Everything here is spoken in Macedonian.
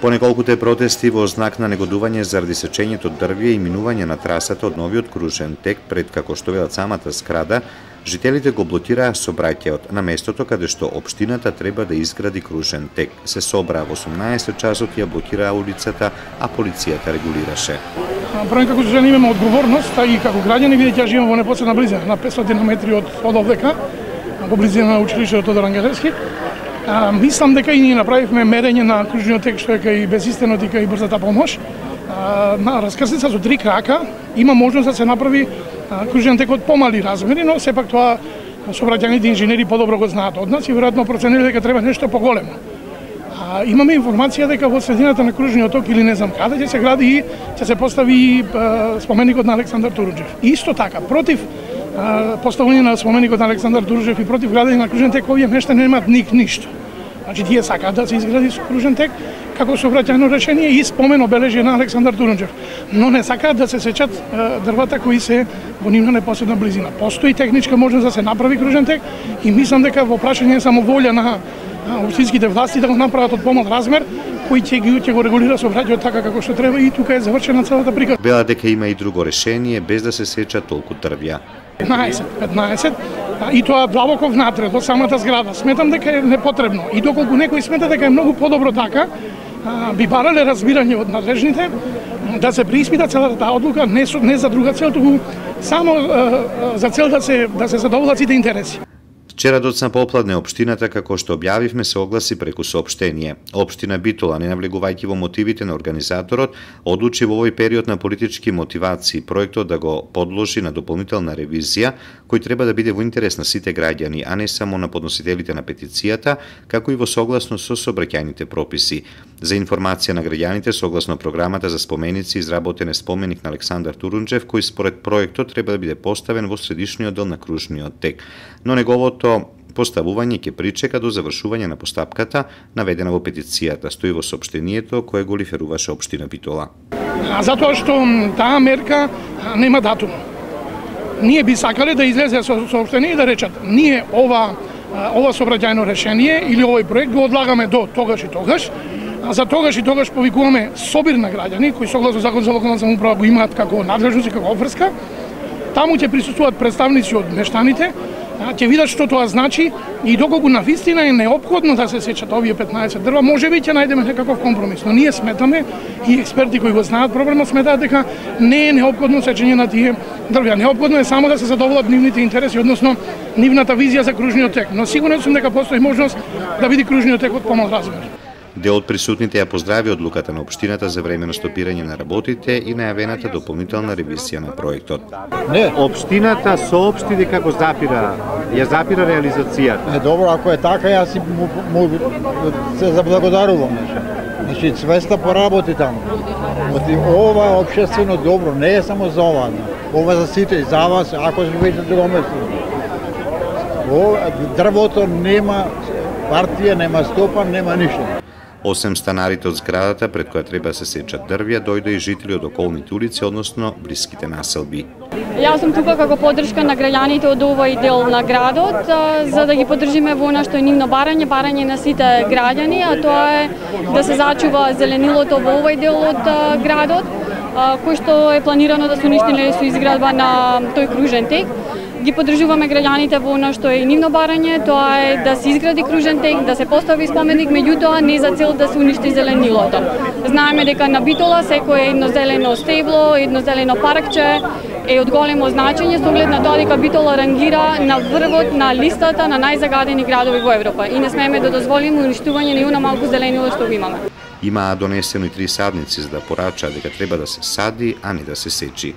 По неколкуте протести во знак на негодување заради сечењето дрвје и минување на трасата од новиот кружен тек пред како што велат самата скрада, жителите го блокираа собраќајот на местото каде што општината треба да изгради кружен тек. Се собраа во 18 часот и ја блокираа улицата, а полицијата регулираше. Правим како жени имаме одговорност, а и како граѓани бидејќи ја живам во непосредна близина, на 500 метри од од овдека, во близина на училиштето Тодор Ангелевски А, мислам дека и ние направивме мерење на кружниот тек што е кај безистенот и кај брзата помош. А, на раскрсница со три крака има можност да се направи кружен тек од помали размери, но сепак тоа собраќаните инженери подобро го знаат од нас и веројатно проценили дека треба нешто поголемо. А, имаме информација дека во средината на кружниот ток или не знам каде ќе се гради и ќе се постави споменикот на Александар Туруджев. Исто така, против поставување на споменикот на Александар Туржев и против градење на кружен тек, овие места немаат ник ништо. Значи, тие сакаат да се изгради кружен тек како сообраќајно решение и спомен обележие на Александар Турунџев. Но не сакаат да се сечат дрвата кои се во нивна непосредна близина. Постои техничка можност да се направи кружен тек и мислам дека во прашање е само волја на општинските власти да го направат од помал размер, кој ќе ги ќе го регулира сообраќајот така како што треба и тука е завршена целата приказна. Бела дека има и друго решение без да се сечат толку дрвја. 15, 15, и тоа длабоко внатре, до самата зграда. Сметам дека е непотребно. И доколку некој смета дека е многу подобро така, би барале разбирање од надлежните да се преиспита целата таа одлука не, не за друга цел, туку само за цел да се да се задоволат сите интереси. Вчера доцна попладне општината, како што објавивме, се огласи преку соопштение. Општина Битола, не навлегувајќи во мотивите на организаторот, одлучи во овој период на политички мотивации проектот да го подложи на дополнителна ревизија, кој треба да биде во интерес на сите граѓани, а не само на подносителите на петицијата, како и во согласно со собраќајните прописи. За информација на граѓаните, согласно програмата за споменици, изработен е споменик на Александар Турунџев, кој според проектот треба да биде поставен во средишниот дел на кружниот тек. Но неговото поставување ќе причека до завршување на постапката наведена во петицијата, стои во соопштението кое го лиферуваше Обштина Битола. А затоа што таа мерка нема датум. Ние би сакале да излезе со соопштение и да речат ние ова ова сообраќајно решение или овој проект го одлагаме до тогаш и тогаш, а за тогаш и тогаш повикуваме собир на граѓани кои согласно закон за локална самоуправа го имаат како надлежност и како обврска. Таму ќе присуствуваат представници од мештаните, ќе видат што тоа значи и доколку на вистина е неопходно да се сечат овие 15 дрва, може би ќе најдеме некаков компромис, но ние сметаме и експерти кои го знаат проблемот сметаат дека не е неопходно сечење на тие дрвја. Неопходно е само да се задоволат нивните интереси, односно нивната визија за кружниот тек, но сигурен сум дека постои можност да биде кружниот тек од помал размер. Дел од присутните ја поздрави одлуката на општината за времено стопирање на работите и најавената дополнителна ревизија на проектот. Не, општината соопшти дека го запира, ја запира реализацијата. Е, добро, ако е така, јас си му, му, се заблагодарувам. Значи, свеста поработи таму. Значи, ова е обшествено добро, не е само за ова. Ова за сите, и за вас, ако живеете друго место. дрвото нема партија, нема стопан, нема ништо. Осем станарите од зградата пред која треба да се сечат дрвја, дојде и жители од околните улици, односно блиските населби. Јас сум тука како поддршка на граѓаните од овој дел на градот, за да ги поддржиме во она што е нивно барање, барање на сите граѓани, а тоа е да се зачува зеленилото во овој дел од градот, кој што е планирано да се уништи со изградба на тој кружен тек ги поддржуваме граѓаните во она што е нивно барање, тоа е да се изгради кружен тек, да се постави споменик, меѓутоа не за цел да се уништи зеленилото. Знаеме дека на Битола секое едно зелено стебло, едно зелено паркче е од големо значење со оглед на тоа дека Битола рангира на врвот на листата на најзагадени градови во Европа и не смееме да дозволиме уништување на она малку зеленило што го имаме. Имаа донесено и три садници за да порача дека треба да се сади, а не да се сечи.